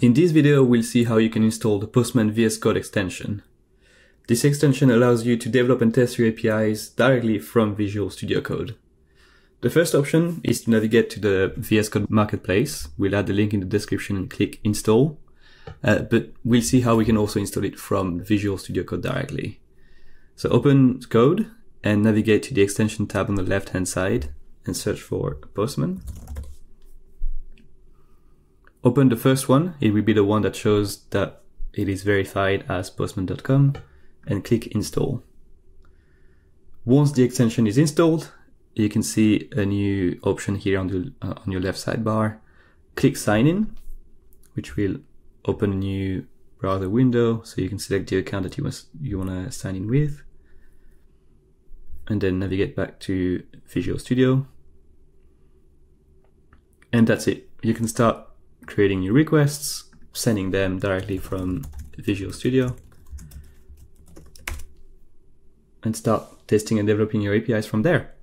In this video, we'll see how you can install the Postman VS Code extension. This extension allows you to develop and test your APIs directly from Visual Studio Code. The first option is to navigate to the VS Code Marketplace. We'll add the link in the description and click install. Uh, but we'll see how we can also install it from Visual Studio Code directly. So open code and navigate to the extension tab on the left hand side and search for Postman. Open the first one, it will be the one that shows that it is verified as postman.com and click install. Once the extension is installed, you can see a new option here on, the, uh, on your left sidebar. Click sign in, which will open a new browser window so you can select the account that you, must, you want to sign in with and then navigate back to Visual Studio. And that's it. You can start creating new requests, sending them directly from Visual Studio, and start testing and developing your APIs from there.